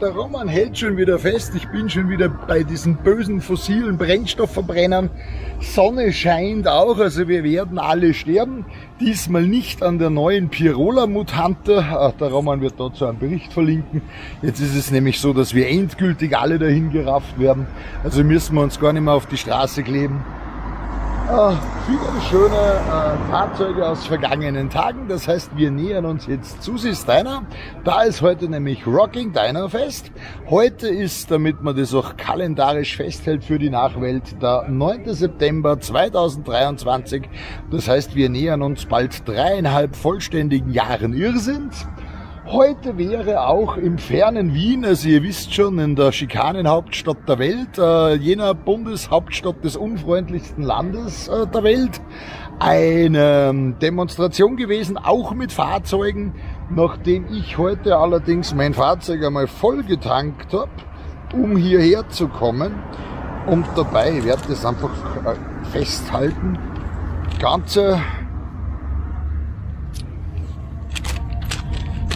Der Roman hält schon wieder fest. Ich bin schon wieder bei diesen bösen fossilen Brennstoffverbrennern. Sonne scheint auch, also wir werden alle sterben. Diesmal nicht an der neuen Pirola-Mutante. Der Roman wird dazu einen Bericht verlinken. Jetzt ist es nämlich so, dass wir endgültig alle dahin gerafft werden. Also müssen wir uns gar nicht mehr auf die Straße kleben. Äh, viele schöne äh, Fahrzeuge aus vergangenen Tagen. Das heißt, wir nähern uns jetzt zu Steiner. Da ist heute nämlich Rocking Diner Fest. Heute ist, damit man das auch kalendarisch festhält für die Nachwelt, der 9. September 2023. Das heißt, wir nähern uns bald dreieinhalb vollständigen Jahren Irrsinns. Heute wäre auch im fernen Wien, also ihr wisst schon, in der Schikanenhauptstadt der Welt, äh, jener Bundeshauptstadt des unfreundlichsten Landes äh, der Welt, eine ähm, Demonstration gewesen, auch mit Fahrzeugen, nachdem ich heute allerdings mein Fahrzeug einmal voll getankt habe, um hierher zu kommen. Und dabei, ich werde das einfach äh, festhalten, ganze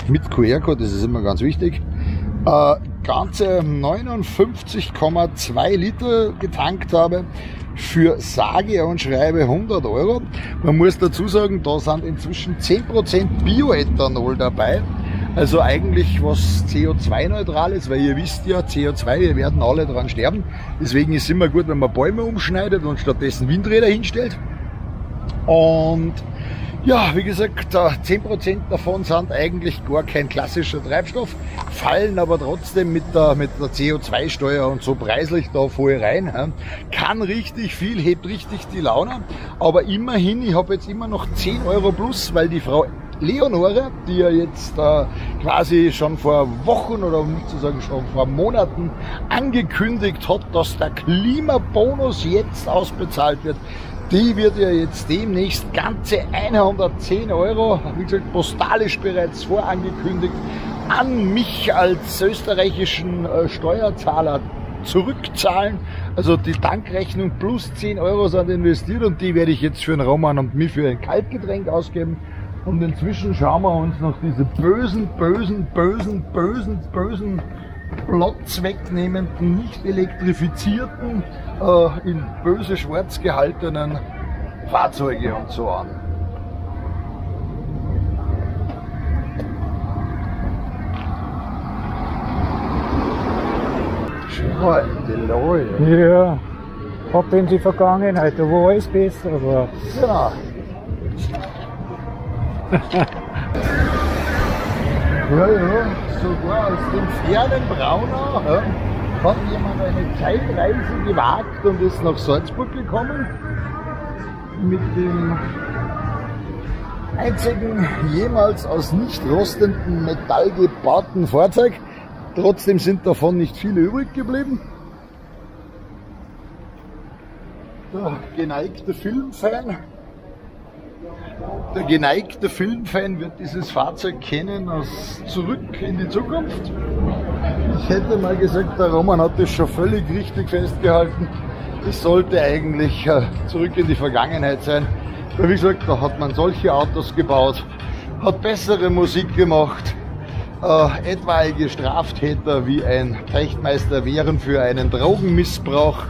mit QR-Code, das ist immer ganz wichtig. Äh, ganze 59,2 Liter getankt habe für sage und schreibe 100 Euro. Man muss dazu sagen, da sind inzwischen 10% Bioethanol dabei. Also eigentlich was CO2-neutral ist, weil ihr wisst ja, CO2, wir werden alle daran sterben. Deswegen ist es immer gut, wenn man Bäume umschneidet und stattdessen Windräder hinstellt. Und ja, wie gesagt, 10% davon sind eigentlich gar kein klassischer Treibstoff, fallen aber trotzdem mit der, mit der CO2-Steuer und so preislich da voll rein. Kann richtig viel, hebt richtig die Laune, aber immerhin, ich habe jetzt immer noch 10 Euro plus, weil die Frau Leonore, die ja jetzt äh, quasi schon vor Wochen oder um nicht zu sagen schon vor Monaten angekündigt hat, dass der Klimabonus jetzt ausbezahlt wird, die wird ja jetzt demnächst ganze 110 Euro, wie gesagt, postalisch bereits vorangekündigt, an mich als österreichischen äh, Steuerzahler zurückzahlen. Also die Tankrechnung plus 10 Euro sind investiert und die werde ich jetzt für den Roman und mich für ein Kaltgetränk ausgeben. Und inzwischen schauen wir uns noch diese bösen, bösen, bösen, bösen, bösen Platz wegnehmenden, nicht elektrifizierten, äh, in böse schwarz gehaltenen Fahrzeuge und so an. Schreite Leute. Ja, hab in die Vergangenheit, da war alles besser, aber. Genau. ja, ja sogar aus dem fernen Braunau ja, hat jemand eine Zeitreise gewagt und ist nach Salzburg gekommen mit dem einzigen jemals aus nicht rostendem Metall gebauten Fahrzeug. Trotzdem sind davon nicht viele übrig geblieben. Der geneigte Filmfan der geneigte Filmfan wird dieses Fahrzeug kennen aus Zurück in die Zukunft. Ich hätte mal gesagt, der Roman hat das schon völlig richtig festgehalten. Es sollte eigentlich äh, zurück in die Vergangenheit sein. Weil wie gesagt, da hat man solche Autos gebaut, hat bessere Musik gemacht. Äh, etwaige Straftäter wie ein Fechtmeister wären für einen Drogenmissbrauch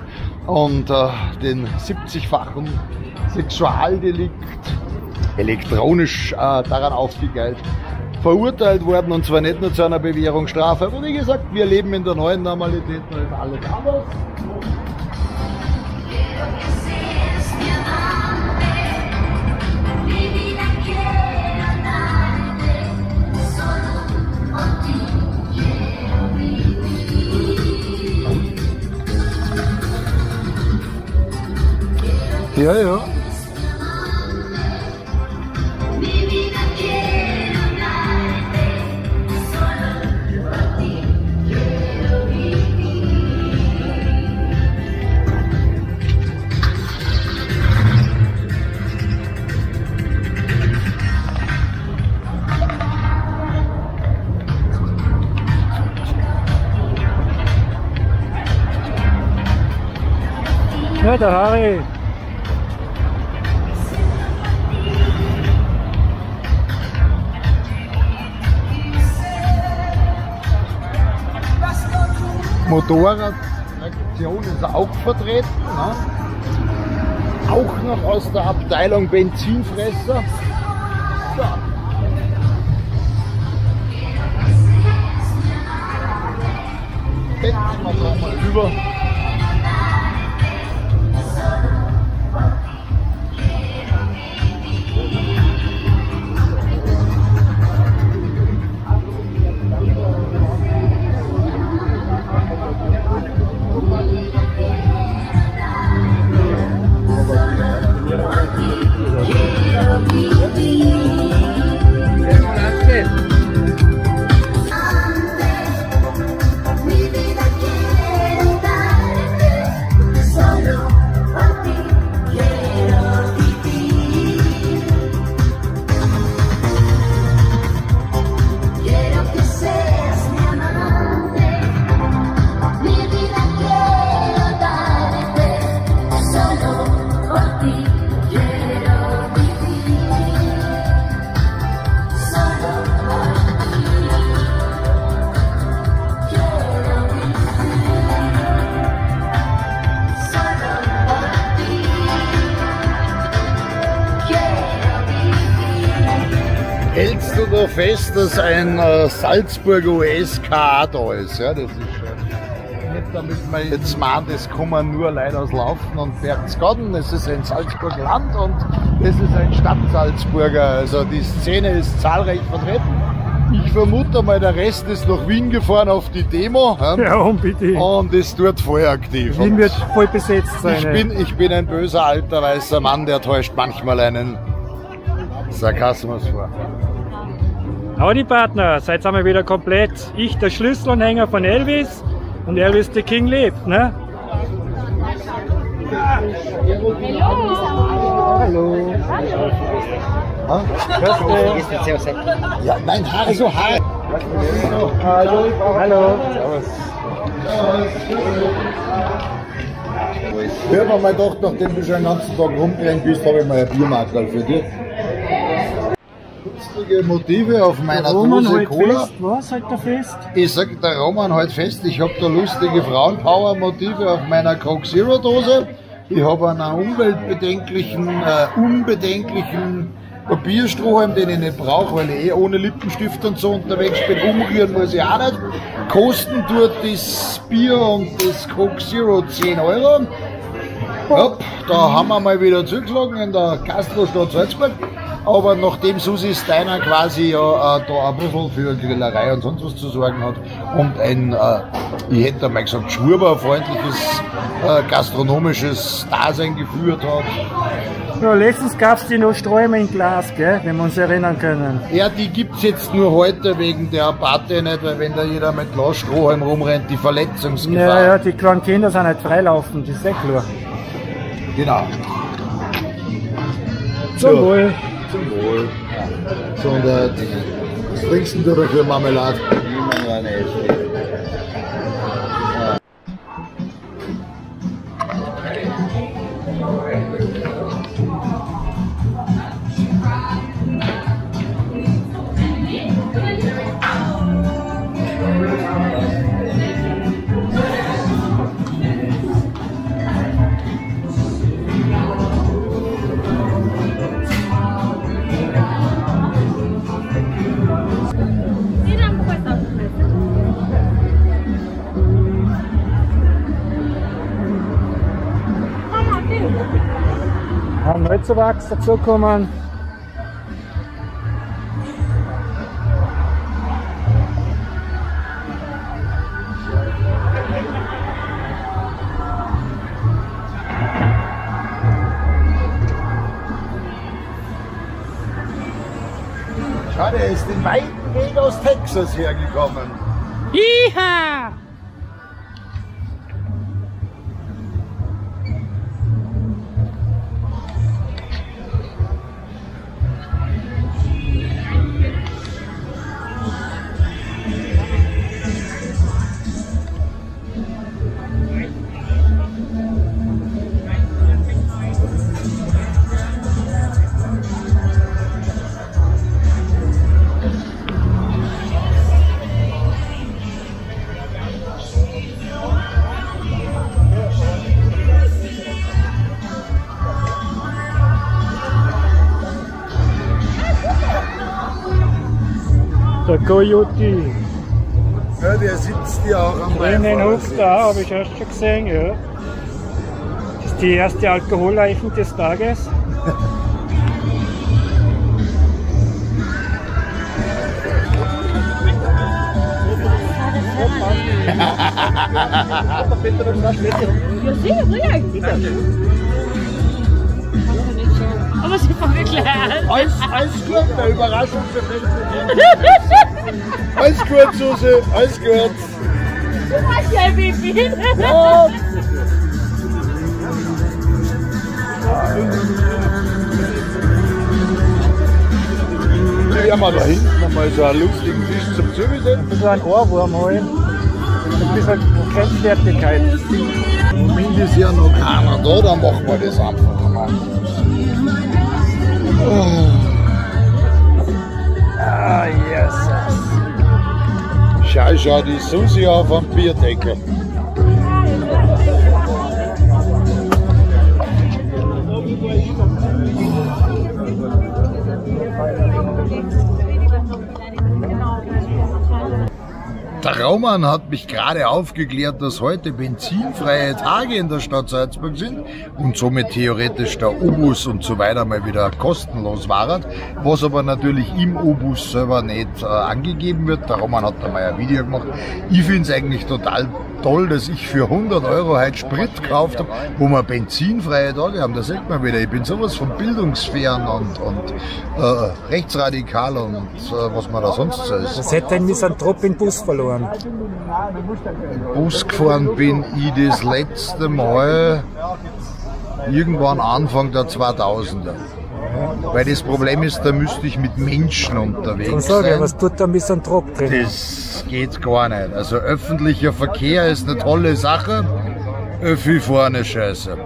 und äh, den 70-fachen Sexualdelikt elektronisch äh, daran aufgegeilt, verurteilt worden und zwar nicht nur zu einer Bewährungsstrafe. Aber wie gesagt, wir leben in der neuen Normalität, da ist alles anders. Ja, ja. Der Harry. Motorradtraktion ist auch vertreten. Ne? Auch noch aus der Abteilung Benzinfresser. So. Jetzt mal über. Dass ein äh, Salzburger USK da ist? Ja, das ist schon. Nicht damit man jetzt meint, es kommen nur Leute aus Laufen und Berchtesgaden. Es ist ein Salzburger Land und es ist ein Stadt Salzburger. Also die Szene ist zahlreich vertreten. Ich vermute mal, der Rest ist nach Wien gefahren auf die Demo ja, Ja, unbedingt. und ist dort voll aktiv. Wien wird voll besetzt sein. ich bin, ich bin ein böser alter weißer Mann, der täuscht manchmal einen Sarkasmus vor. Howdy Partner, seid ihr wieder komplett. Ich der Schlüsselanhänger von Elvis und Elvis the King lebt, ne? Hallo. Ha? Ja, nein, Haare. Also Haare. Hallo. Hallo. Hör mal mal doch, nachdem du schon den ganzen Tag rumgerannt bist, habe ich mal ein Biermarkerl für dich. Lustige Motive auf meiner Roman Dose halt Cola. fest. Was halt da fest? Ich sag der Roman halt fest, ich habe da lustige Frauenpower-Motive auf meiner Coke Zero Dose. Ich habe einen umweltbedenklichen, äh, unbedenklichen Papierstrohhalm, den ich nicht brauche, weil ich eh ohne Lippenstift und so unterwegs bin. Umrühren muss ich auch nicht. Kosten tut das Bier und das Coke Zero 10 Euro. Ja, da haben wir mal wieder zugeschlagen in der Gastrostadt Salzburg. Aber nachdem Susi Steiner quasi ja äh, da ein bisschen für Grillerei und sonst was zu sorgen hat und ein, äh, ich hätte mal gesagt, Schurber-freundliches äh, gastronomisches Dasein geführt hat, Ja, letztens gab es die noch Sträume in Glas, gell? Wenn wir uns erinnern können. ja, die gibt's jetzt nur heute wegen der Party nicht, weil wenn da jeder mit Glasstrohhalm rumrennt, die Verletzungsgefahr. Ja, ja, die kleinen Kinder sind nicht freilaufen, das ist eh klar. Genau. Zum Ja. Wohl. Wohl. So, und äh, was trinkst du da für Marmelade? Tira Haben Holzerwachs dazugekommen. Schau, der ist den weiten Weg aus Texas hergekommen. Iha! Der Coyote. Ja, der sitzt ja auch am Drinnen hockt da, habe ich erst schon gesehen, ja. Das ist die erste Alkoholleichen des Tages. Ja, sicher, bring Aber sie fangen erklärt. Alles, alles gut, der Überraschung Alles gut, Susi, alles gut. Ja, Baby. Ja. Wir haben da hinten mal so einen lustigen Tisch zum Zugesehen. Ein bisschen ein Ohrwurm holen. Ein bisschen Grenzwertigkeit. Moment ist ja noch keiner da, dann machen wir das einfach mal. Ah, yes. Schau, schau die Susi auf am. Der Raumann hat mich gerade aufgeklärt, dass heute benzinfreie Tage in der Stadt Salzburg sind und somit theoretisch der Obus und so weiter mal wieder kostenlos waren, was aber natürlich im Obus selber nicht äh, angegeben wird. Der Roman hat da mal ein Video gemacht. Ich finde es eigentlich total toll, dass ich für 100 Euro heute Sprit gekauft habe, wo wir benzinfreie Tage haben. Da sieht man wieder, ich bin sowas von bildungsfern und, und äh, rechtsradikal und äh, was man da sonst so ist. Das hätte ein Misanthrop im Bus verloren. Bus gefahren bin ich das letzte Mal irgendwann Anfang der 2000er. Weil das Problem ist, da müsste ich mit Menschen unterwegs sage, sein. was tut der Misanthrop drin? Das geht gar nicht. Also öffentlicher Verkehr ist eine tolle Sache, Öffi vorne scheiße.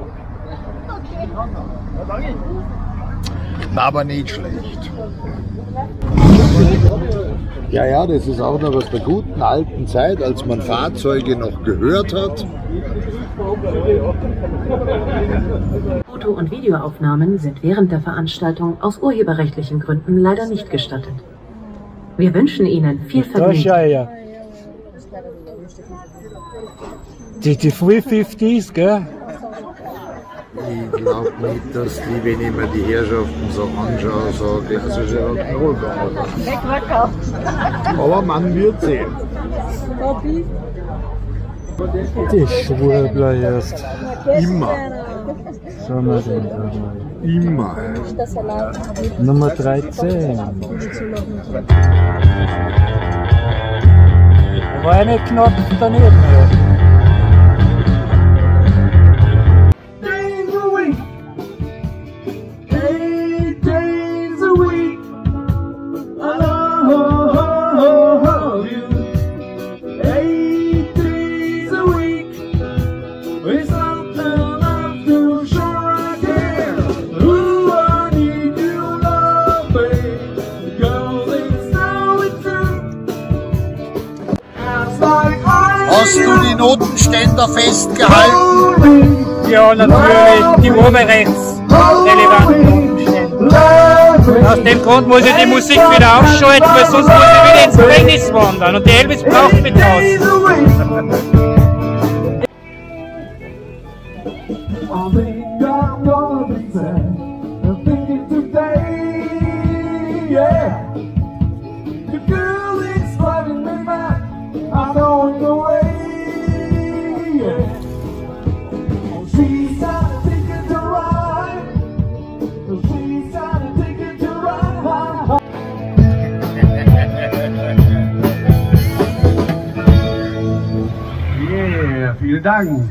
Aber nicht schlecht. Ja, ja, das ist auch noch aus der guten alten Zeit, als man Fahrzeuge noch gehört hat. Foto- und Videoaufnahmen sind während der Veranstaltung aus urheberrechtlichen Gründen leider nicht gestattet. Wir wünschen Ihnen viel Vergnügen. Die, die 350s, gell? Ich glaube nicht, dass die, wenn ich mir die Herrschaften so anschaue, so klassische Rock'n'Roll haben. Aber man wird sehen. Die Schwurbler erst. Immer, immer. Nummer 13. War nicht knapp daneben. Notenständer festgehalten? ja, natürlich die oberrechtsrelevanten Umstände. Aus dem Grund muss ich die Musik wieder ausschalten, weil sonst muss ich wieder ins Gefängnis wandern. Und die Elvis braucht mich draußen. Dank.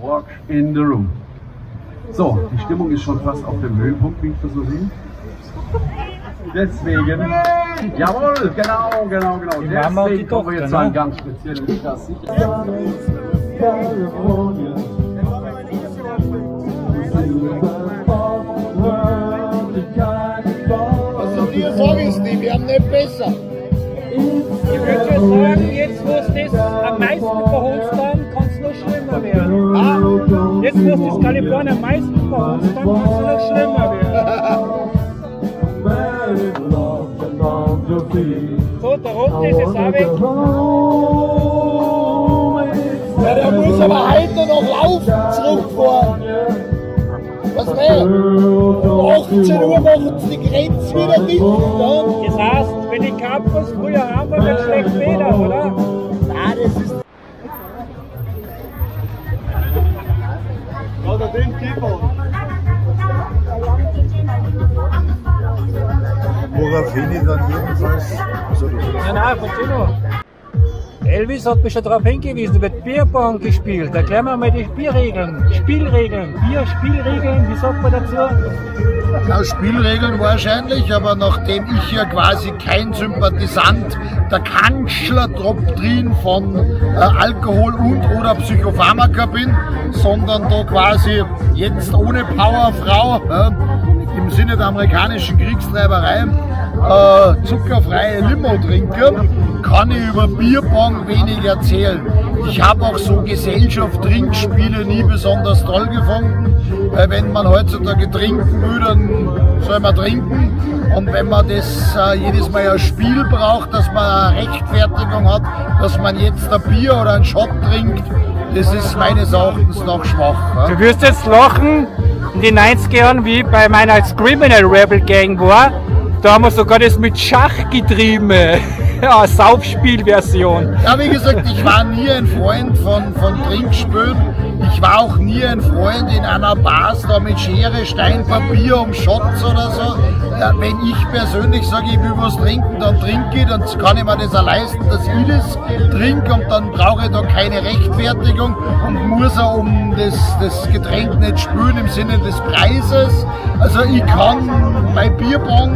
Walk in the room. So, die Stimmung ist schon fast auf dem Höhepunkt, wie ich das so sehe. Deswegen, jawohl, genau, genau, genau. Deswegen kommen wir jetzt zu einem ne? ganz speziellen Klassiker. California. Also wir sagen es, die werden nicht besser. Ich würde ja sagen, es das Kalifornien am meisten haben, kann es noch schlimmer feet. So, der rote ist jetzt auch weg. Ja, der muss aber heute noch laufen, zurückfahren. Was wäre? don't 18 you Uhr machen sie die Grenze wieder dicht. Das heißt, wenn die Campus früher haben, wird schlecht Wetter, oder? Ich dann jedenfalls. Also, Nein, nein, erzähl noch. Elvis hat mich schon darauf hingewiesen, wird Bierpong gespielt. Erklären wir mal die Bierregeln. Spielregeln. Bier-Spielregeln, wie sagt man dazu? Aus Spielregeln wahrscheinlich, aber nachdem ich ja quasi kein Sympathisant der Kanzlerdoktrin von äh, Alkohol und oder Psychopharmaka bin, sondern da quasi jetzt ohne Powerfrau äh, im Sinne der amerikanischen Kriegstreiberei äh, zuckerfreie Limo trinke, kann ich über Bierbong wenig erzählen. Ich habe auch so Gesellschaft-Trinkspiele nie besonders toll gefunden, weil wenn man heutzutage trinken will, dann soll man trinken. Und wenn man das äh, jedes Mal ein Spiel braucht, dass man eine Rechtfertigung hat, dass man jetzt ein Bier oder einen Shot trinkt, das ist meines Erachtens noch schwach. Ja. Du wirst jetzt lachen, in den 90er Jahren, wie bei meiner Criminal Rebel Gang war, da haben wir sogar das mit Schach getrieben. Ja, Saufspielversion. Ja, wie gesagt, ich war nie ein Freund von, von Trinkspielen. Ich war auch nie ein Freund in einer Bar da mit Schere, Stein, Papier um Shots oder so. Ja, wenn ich persönlich sage, ich will was trinken, dann trinke ich, dann kann ich mir das auch leisten, dass ich das trinke und dann brauche ich da keine Rechtfertigung und muss auch um das, das Getränk nicht spülen im Sinne des Preises. Also ich kann bei Bierbong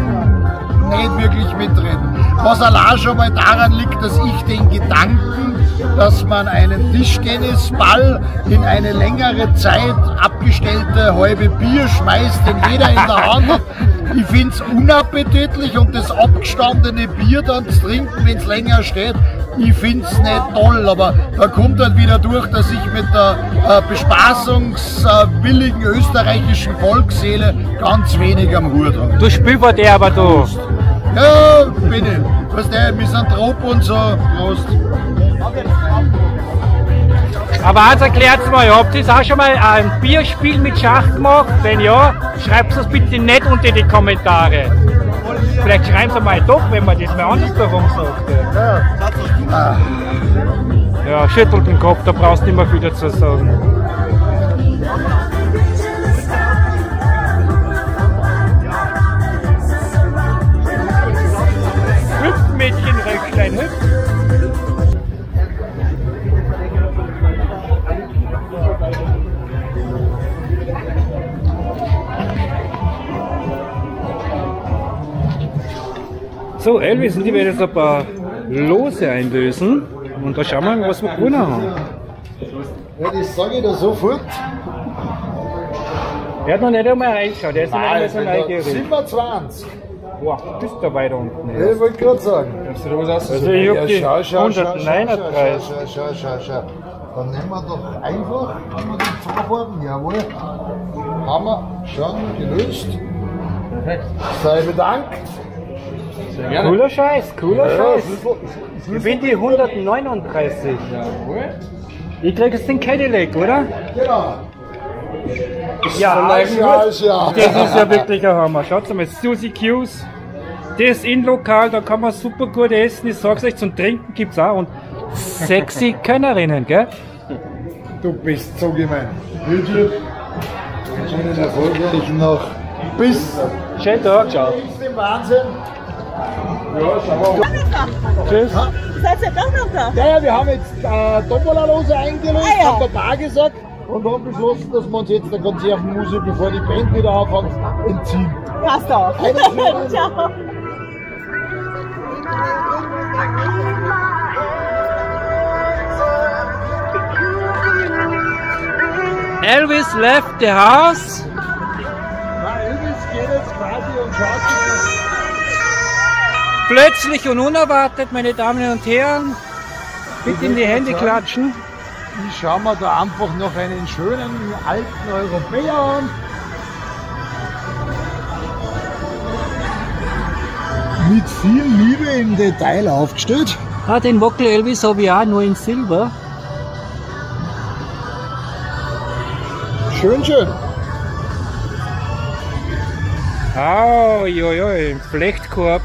nicht wirklich mitreden. Was allein schon mal daran liegt, dass ich den Gedanken, dass man einen Tischtennisball in eine längere Zeit abgestellte halbe Bier schmeißt, den jeder in der Hand hat, ich finde es unappetitlich und das abgestandene Bier dann zu trinken, wenn es länger steht, ich finde es nicht toll, aber da kommt halt wieder durch, dass ich mit der äh, bespaßungswilligen österreichischen Volksseele ganz wenig am Hut habe. Du Spielverderber, du. Ja, bitte. Was der Misanthrop und so. Prost. Aber eins erklärt's mal, habt ihr auch schon mal ein Bierspiel mit Schach gemacht? Wenn ja, schreibt es bitte nicht unter die Kommentare. Vielleicht schreiben sie mal doch, wenn man das mal anders darum sagt. Ja, schüttelt den Kopf, da brauchst du nicht mehr viel dazu sagen. Mädchen, Röcklein, hüpf. So, Elvis, und ich werde jetzt ein paar Lose einlösen. Und da schauen wir mal, was wir gewonnen haben. Ja, das sage ich dir sofort. Der hat noch nicht einmal reingeschaut, der ist noch nicht einmal so neugierig. 27. Wow, bist da weiter unten. Ja, ich wollte gerade sagen. Also ich hab die schau, schau, schau, 139. schau, schau, schau, schau. Dann nehmen wir doch einfach, haben wir die Farben, jawohl. Haben wir schon gelöst. Sei bedankt. Cooler Scheiß, cooler Ja, Scheiß. Ich bin die 139. Ich krieg jetzt den Cadillac, oder? Genau. Ja, Ja, ist ja. Das ist ja wirklich ein Hammer. Schaut mal, Susi Q's. Das Innenlokal, da kann man super gut essen. Ich sag's euch, zum Trinken gibt's auch. Und sexy Könnerinnen, gell? Du bist so gemein. Wirklich. Einen erfolgreichen noch. Bis Schönen Tag, ciao. Wahnsinn. Tschüss. Seid ihr doch noch da? Ja, ja, wir haben jetzt äh, Tombola-Lose eingelöst, Ah, ja. haben der Bar gesagt und haben beschlossen, dass wir uns jetzt der Konservenmusik, bevor die Band wieder anfängt, entziehen. Passt auf. Ciao. Elvis left the house. Na, Elvis geht jetzt quasi und schaut sich Plötzlich und unerwartet, meine Damen und Herren. Bitte in die Hände klatschen. Ich schaue mir da einfach noch einen schönen alten Europäer an. mit viel Liebe im Detail aufgestellt. Ah, den Wockel Elvis habe ich auch nur in Silber. Schön, schön. Au, joi, im Flechtkorb.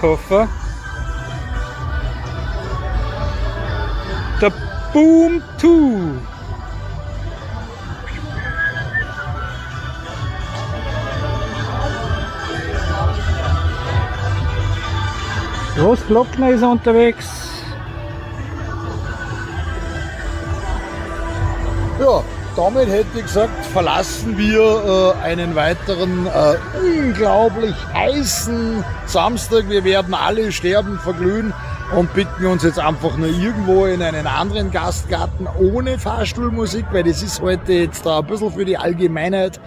Koffer. Boom 2. Großglockner ist unterwegs. Ja, damit hätte ich gesagt, verlassen wir äh, einen weiteren äh, unglaublich heißen Samstag. Wir werden alle sterben, verglühen und bitten uns jetzt einfach nur irgendwo in einen anderen Gastgarten ohne Fahrstuhlmusik, weil das ist heute jetzt da ein bisschen für die Allgemeinheit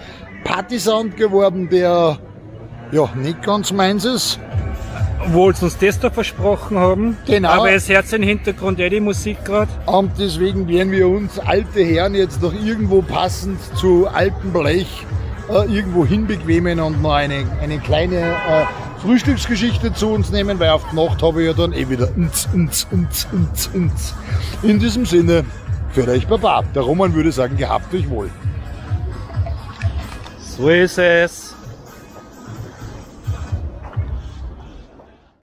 Partysound geworden, der ja nicht ganz meins ist. Obwohl sie uns das da versprochen haben. Genau. Aber es hört im Hintergrund eh die Musik gerade. Und deswegen werden wir uns alte Herren jetzt noch irgendwo passend zu alten Blech äh, irgendwo hinbequemen und noch eine, eine kleine äh, Frühstücksgeschichte zu uns nehmen, weil auf die Nacht habe ich ja dann eh wieder ins, ins, ins, ins, ins. In diesem Sinne, euch Baba. Der Roman würde sagen, gehabt euch wohl. So ist es.